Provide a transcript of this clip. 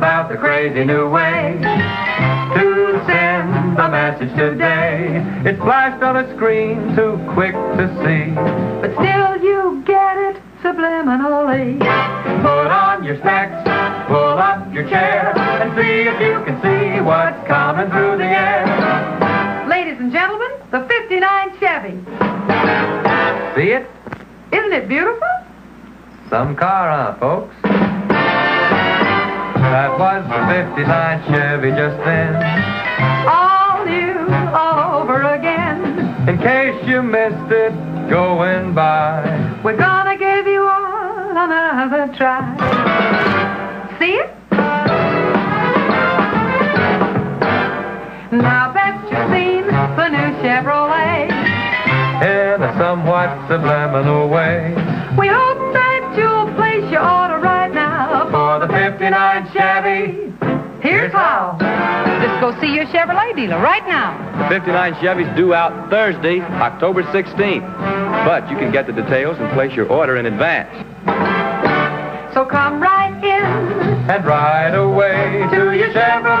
the crazy new way to send a message today. It's flashed on a screen too quick to see. But still you get it subliminally. Put on your specs, pull up your chair, and see if you can see what's coming through the air. Ladies and gentlemen, the 59 Chevy. See it? Isn't it beautiful? Some car, huh, folks? That was the 59 Chevy just then. All new, all over again. In case you missed it going by. We're gonna give you all another try. See it? Now bet you've seen the new Chevrolet. In a somewhat subliminal way. We hope that you'll place your order right now For the 59 Chevy. How. Just go see your Chevrolet dealer right now. The 59 Chevy's due out Thursday, October 16th. But you can get the details and place your order in advance. So come right in And right away to your Chevrolet.